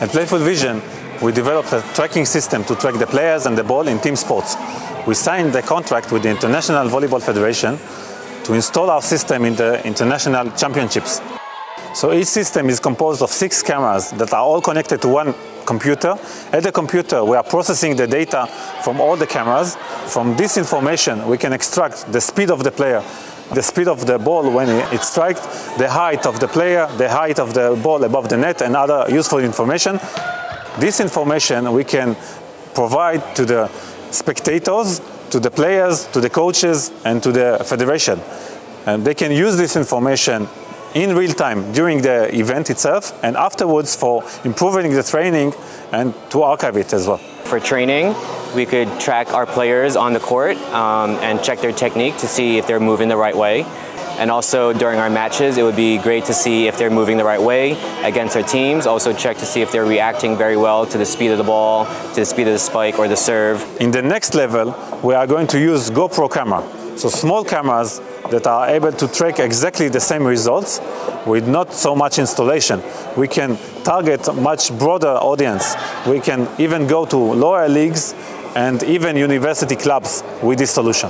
At Playful Vision, we developed a tracking system to track the players and the ball in team sports. We signed the contract with the International Volleyball Federation to install our system in the international championships. So each system is composed of six cameras that are all connected to one computer. At the computer, we are processing the data from all the cameras. From this information, we can extract the speed of the player, the speed of the ball when it strikes, the height of the player, the height of the ball above the net, and other useful information. This information we can provide to the spectators, to the players, to the coaches, and to the federation. And they can use this information in real time during the event itself and afterwards for improving the training and to archive it as well. For training, we could track our players on the court um, and check their technique to see if they're moving the right way. And also during our matches, it would be great to see if they're moving the right way against our teams. Also check to see if they're reacting very well to the speed of the ball, to the speed of the spike or the serve. In the next level, we are going to use GoPro camera. So small cameras that are able to track exactly the same results with not so much installation. We can target much broader audience. We can even go to lower leagues and even university clubs with this solution.